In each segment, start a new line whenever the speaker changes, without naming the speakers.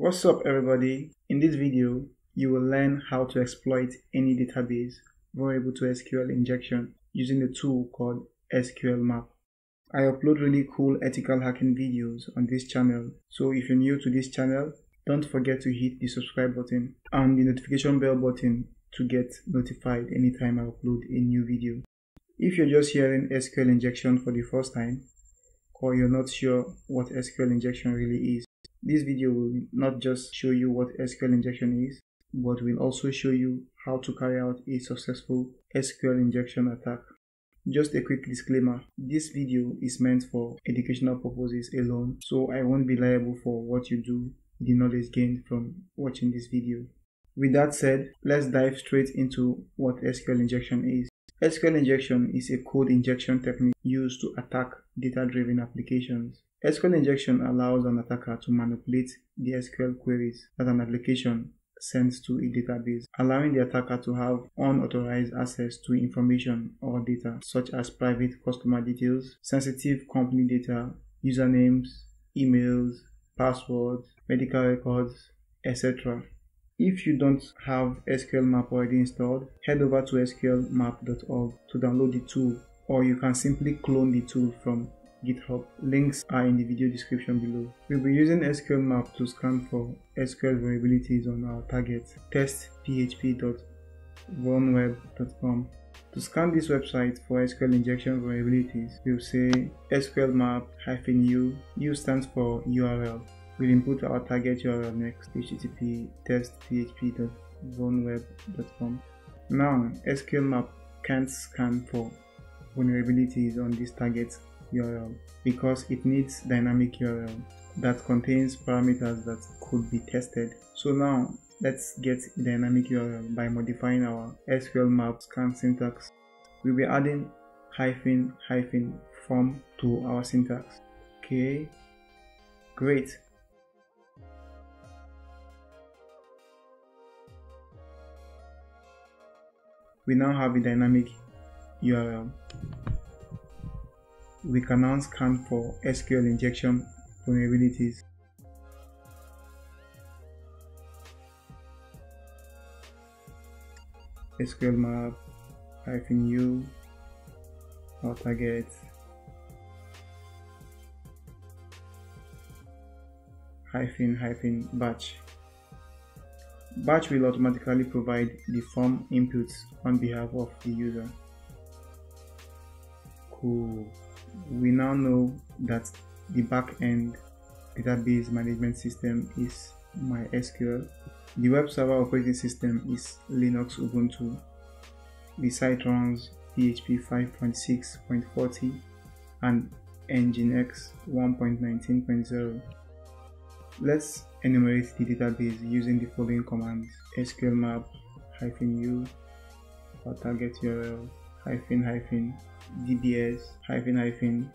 What's up everybody? In this video, you will learn how to exploit any database vulnerable to SQL injection using a tool called SQL Map. I upload really cool ethical hacking videos on this channel, so if you're new to this channel, don't forget to hit the subscribe button and the notification bell button to get notified anytime I upload a new video. If you're just hearing SQL injection for the first time, or you're not sure what SQL injection really is, this video will not just show you what SQL injection is, but will also show you how to carry out a successful SQL injection attack. Just a quick disclaimer, this video is meant for educational purposes alone, so I won't be liable for what you do the knowledge gained from watching this video. With that said, let's dive straight into what SQL injection is. SQL injection is a code injection technique used to attack data-driven applications. SQL injection allows an attacker to manipulate the SQL queries that an application sends to a database, allowing the attacker to have unauthorized access to information or data such as private customer details, sensitive company data, usernames, emails, passwords, medical records, etc. If you don't have SQL Map already installed, head over to sqlmap.org to download the tool or you can simply clone the tool from GitHub. Links are in the video description below. We'll be using SQL Map to scan for SQL vulnerabilities on our target testphp.vulnweb.com. To scan this website for SQL injection vulnerabilities, we'll say SQL map-u, U stands for URL. We'll input our target URL next, http testphp.vulnweb.com. Now, SQL map can't scan for vulnerabilities on this target URL because it needs dynamic URL that contains parameters that could be tested. So now let's get dynamic URL by modifying our SQL map scan syntax. We'll be adding hyphen hyphen from to our syntax. Okay, great. We now have a dynamic URL we can now scan for SQL injection vulnerabilities. SQL map hyphen u our target hyphen hyphen batch. Batch will automatically provide the form inputs on behalf of the user. Cool we now know that the backend database management system is MySQL. The web server operating system is Linux Ubuntu. The site runs PHP 5.6.40 and Nginx 1.19.0. Let's enumerate the database using the following commands sql map u or target URL hyphen hyphen dbs hyphen hyphen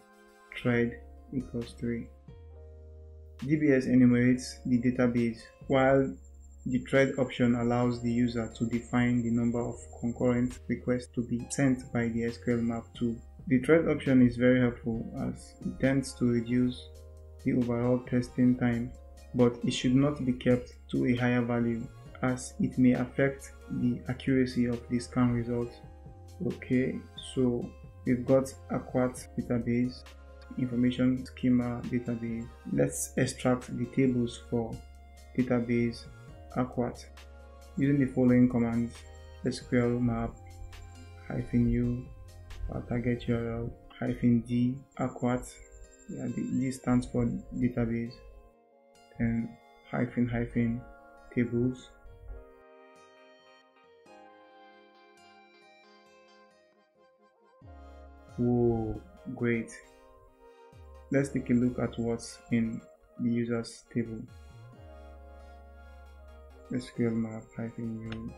thread equals 3. dbs enumerates the database while the thread option allows the user to define the number of concurrent requests to be sent by the SQL map tool. The thread option is very helpful as it tends to reduce the overall testing time, but it should not be kept to a higher value as it may affect the accuracy of the scan results. Okay, so we've got AQuat database, information schema database. Let's extract the tables for database AQuat using the following commands sql map hyphen u target url hyphen d AQuat yeah, this stands for database then hyphen hyphen tables Whoa, great. Let's take a look at what's in the users table. SQL map hyphen u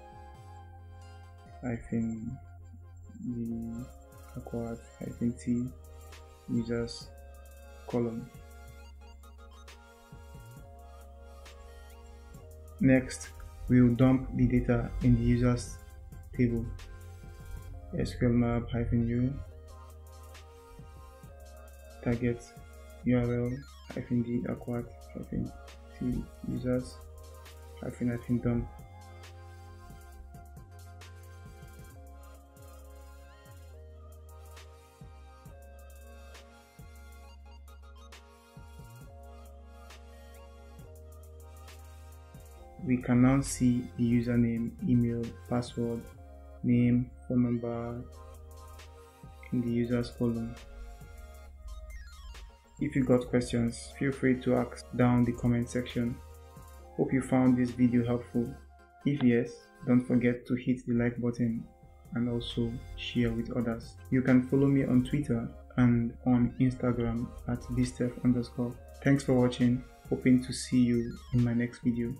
hyphen the AQuat hyphen t users column. Next, we will dump the data in the users table. SQL map hyphen u target url hyphen d AQuat hyphen see users hyphen hyphen done we can now see the username, email, password, name, phone number in the users column. If you got questions, feel free to ask down the comment section. Hope you found this video helpful. If yes, don't forget to hit the like button and also share with others. You can follow me on Twitter and on Instagram at bsteph underscore. Thanks for watching. Hoping to see you in my next video.